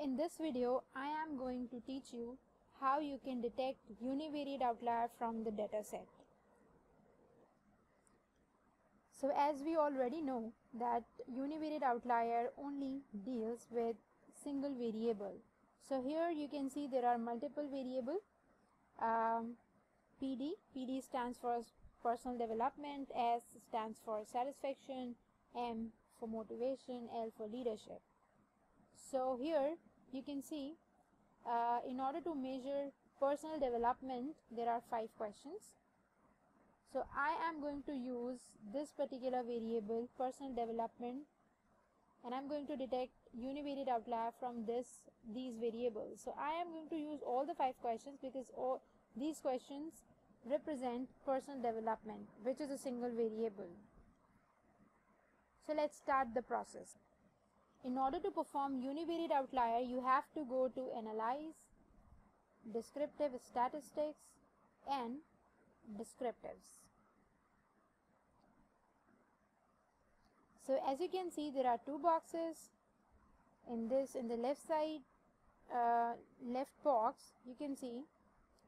In this video, I am going to teach you how you can detect univariate outlier from the dataset. So as we already know that univariate outlier only deals with single variable. So here you can see there are multiple variable um, PD, PD stands for personal development, S stands for satisfaction, M for motivation, L for leadership. So here you can see uh, in order to measure personal development there are five questions. So I am going to use this particular variable personal development and I'm going to detect univariate outlier from this these variables. So I am going to use all the five questions because all these questions represent personal development which is a single variable. So let's start the process in order to perform univariate outlier, you have to go to Analyze, Descriptive Statistics and Descriptives. So as you can see there are two boxes. In this in the left side uh, left box you can see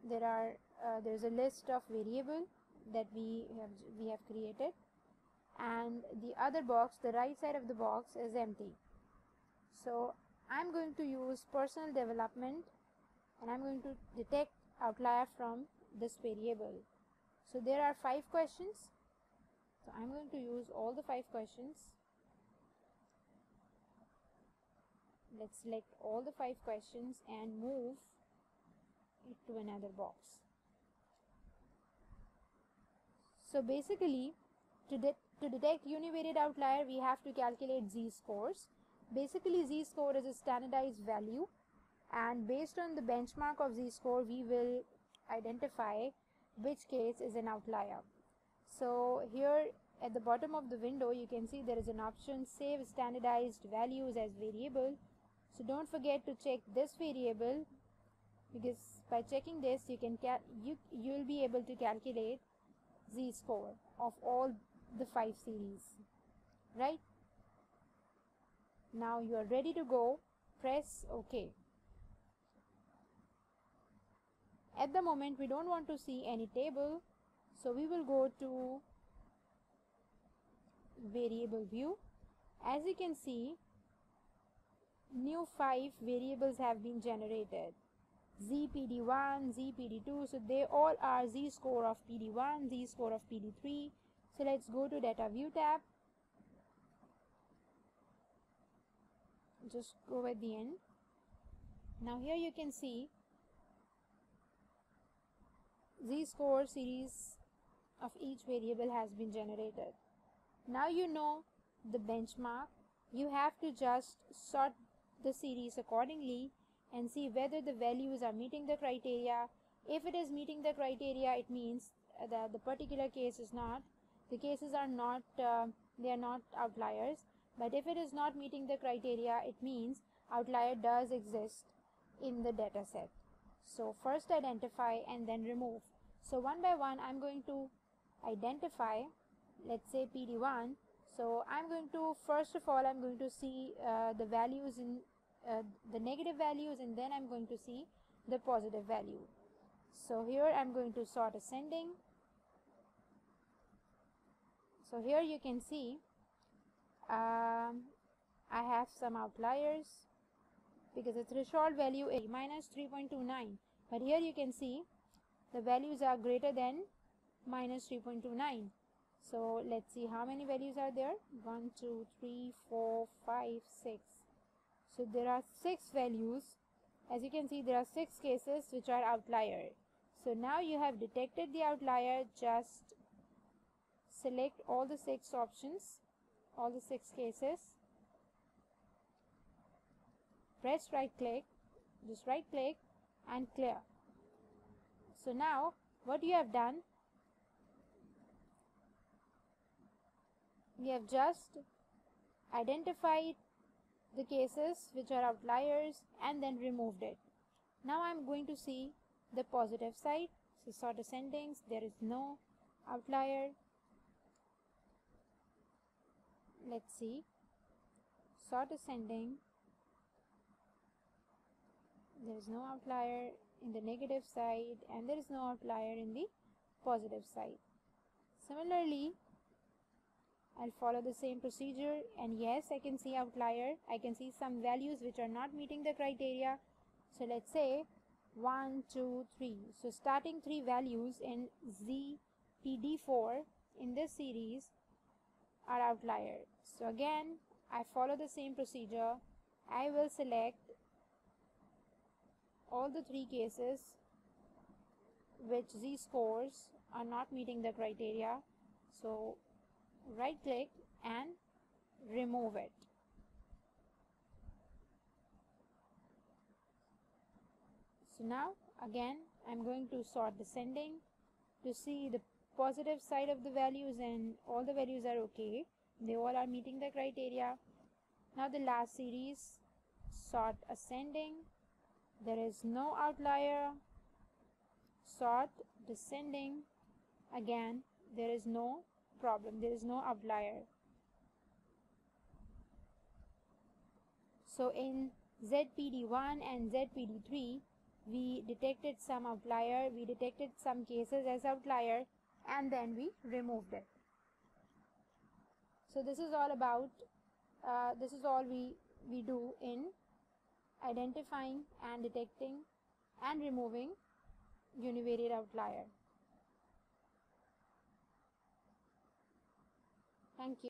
there are uh, there is a list of variable that we have we have created. And the other box the right side of the box is empty so I'm going to use personal development and I'm going to detect outlier from this variable. So there are five questions. So I'm going to use all the five questions. Let's select all the five questions and move it to another box. So basically to, de to detect univariate outlier we have to calculate z-scores Basically z-score is a standardized value and based on the benchmark of z-score we will identify which case is an outlier. So here at the bottom of the window you can see there is an option save standardized values as variable. So don't forget to check this variable because by checking this you can you you will be able to calculate z-score of all the five series right now you are ready to go. Press OK. At the moment we don't want to see any table. So we will go to variable view. As you can see, new 5 variables have been generated. ZPD1, ZPD2, so they all are Z score of PD1, Z score of PD3. So let's go to data view tab just go at the end. Now here you can see z-score series of each variable has been generated. Now you know the benchmark. You have to just sort the series accordingly and see whether the values are meeting the criteria. If it is meeting the criteria it means that the particular case is not the cases are not uh, they are not outliers but if it is not meeting the criteria, it means outlier does exist in the data set. So first identify and then remove. So one by one, I'm going to identify, let's say PD1. So I'm going to, first of all, I'm going to see uh, the values in uh, the negative values and then I'm going to see the positive value. So here I'm going to sort ascending. So here you can see um, I have some outliers because the threshold value is minus 3.29 but here you can see the values are greater than minus 3.29 so let's see how many values are there. 1 2 3 4 5 6 so there are six values. As you can see there are six cases which are outlier. So now you have detected the outlier. Just select all the six options all the six cases press right click just right click and clear. So now what you have done you have just identified the cases which are outliers and then removed it. Now I'm going to see the positive side. So sort ascendings there is no outlier. Let's see. Sort ascending there is no outlier in the negative side and there is no outlier in the positive side. Similarly I'll follow the same procedure and yes I can see outlier. I can see some values which are not meeting the criteria. So let's say 1 2 3 so starting three values in ZPD4 in this series are outlier. So again I follow the same procedure. I will select all the three cases which Z scores are not meeting the criteria. So right click and remove it. So now again I'm going to sort descending to see the positive side of the values and all the values are okay. They all are meeting the criteria. Now the last series sort ascending there is no outlier sort descending. Again there is no problem there is no outlier. So in ZPD1 and ZPD3 we detected some outlier we detected some cases as outlier and then we removed it. So this is all about uh, this is all we we do in identifying and detecting and removing univariate outlier. Thank you